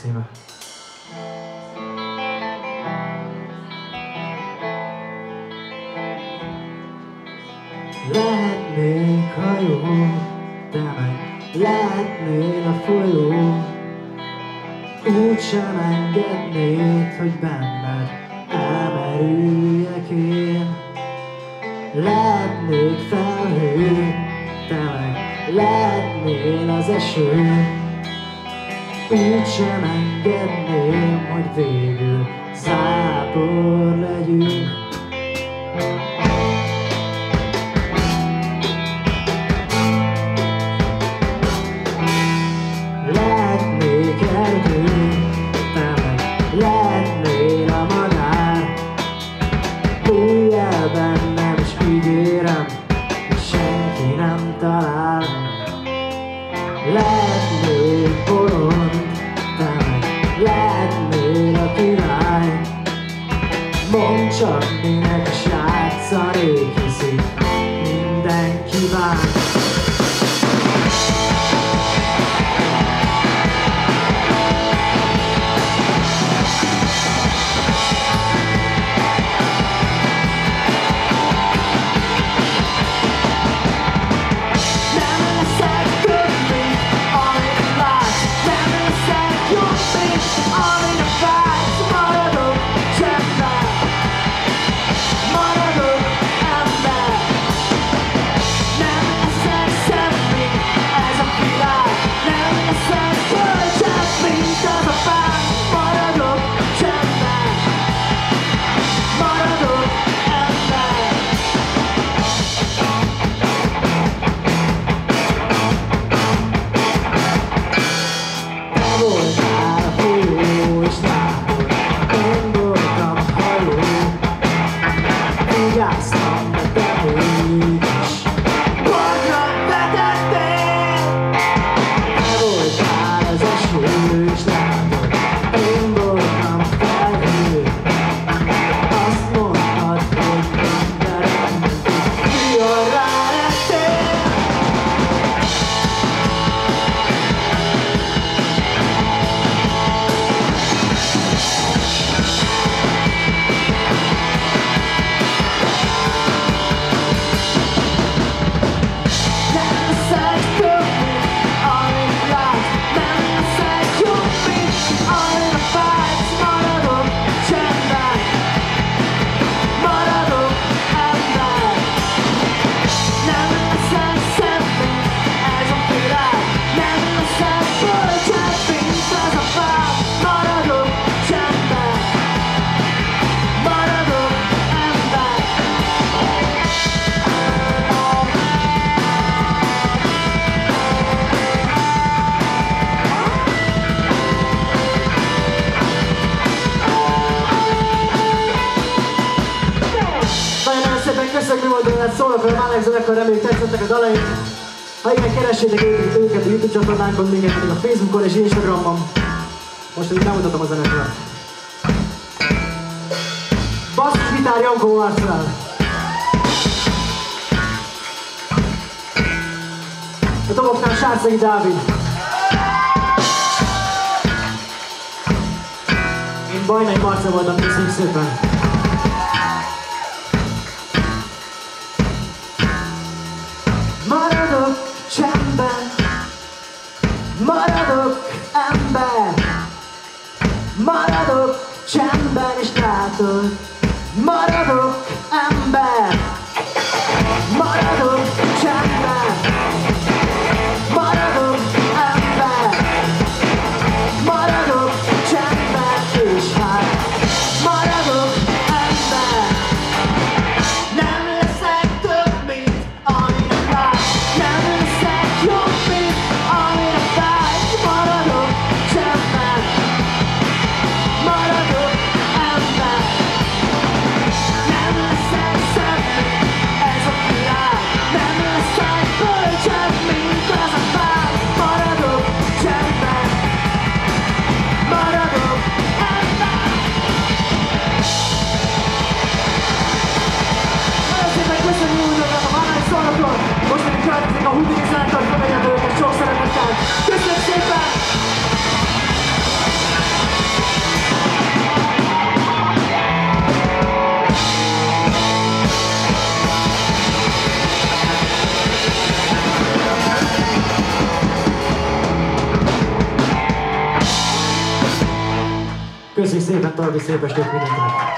címe. Lehetnék hajó, te meg lehetnél a folyó. Úgy sem engednéd, hogy benned elmerüljek én. Lehetnék felhő, te meg lehetnél az eső Úgy sem engedném, hogy végül zápor legyünk. Lehetnék erdő, meg lehetnél a madár. Bújj el bennem, s ígérem, senki nem talál. Lehetnék me all in a fire. Köszönjük, mi volt benne szólva fel Mánek zenekar, reméljük tetszettek a dalaink. Ha igen, keressétek őket, őket a YouTube csatornánkon, minket pedig a Facebookon és Instagramon. Most pedig bemutatom a zenekart. Basszus gitár Jankó Marcel. A doboknál Sárszegi Dávid. Én Bajnai Marcel voltam, köszönjük szépen. i'm bad szépen, további szép estét mindenkinek!